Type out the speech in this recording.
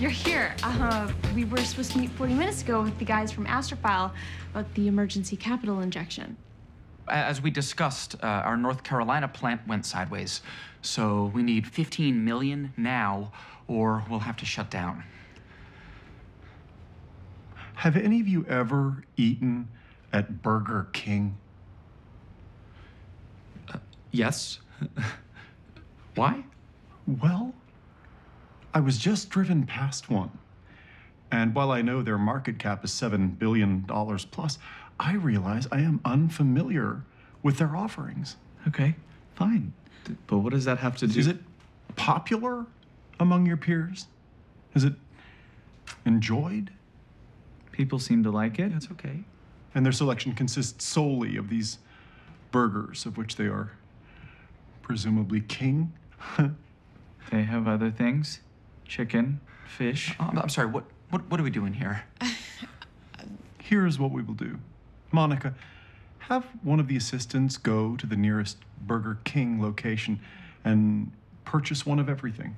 you're here. Uh, we were supposed to meet 40 minutes ago with the guys from Astrophile about the emergency capital injection. As we discussed, uh, our North Carolina plant went sideways. So we need 15 million now, or we'll have to shut down. Have any of you ever eaten at Burger King? Yes. Why? Well, I was just driven past one. And while I know their market cap is $7 billion plus, I realize I am unfamiliar with their offerings. Okay, fine. But what does that have to do? Is it popular among your peers? Is it enjoyed? People seem to like it. That's okay. And their selection consists solely of these burgers, of which they are presumably king. They have other things chicken, fish. Um, I'm sorry, what, what, what are we doing here? Here's what we will do Monica, have one of the assistants go to the nearest Burger King location and purchase one of everything.